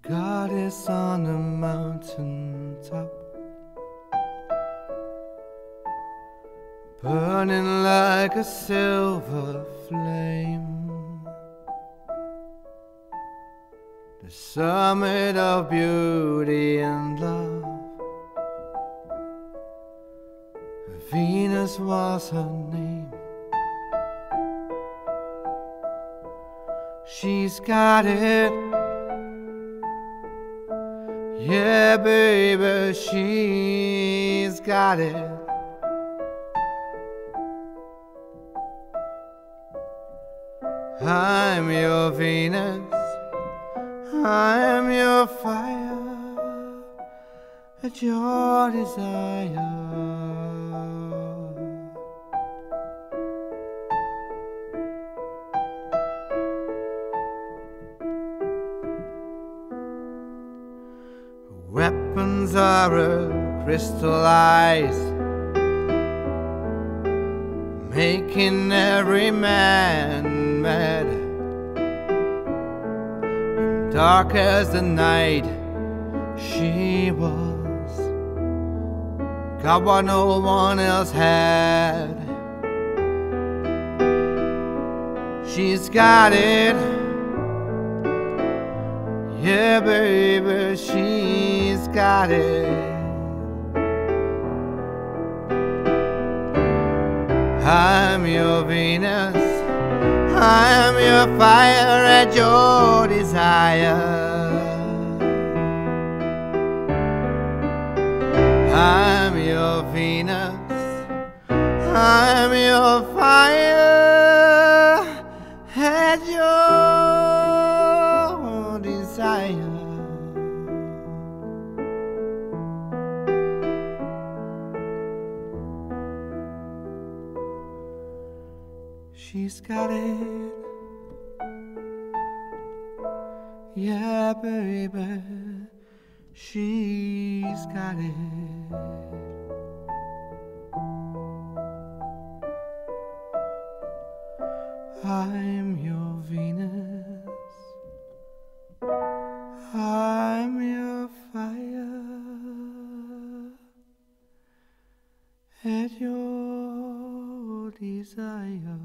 Goddess on a mountain top, burning like a silver flame. The summit of beauty and love. Venus was her name. She's got it. Yeah, baby, she's got it. I'm your Venus, I'm your fire, at your desire. Weapons are crystallized, making every man mad. Dark as the night, she was. Got what no one else had. She's got it. Yeah, baby, she's got it. I'm your Venus, I'm your fire at your desire. I'm your Venus, I'm your fire She's got it. Yeah, baby, she's got it. I'm your Venus. I'm your fire at your desire.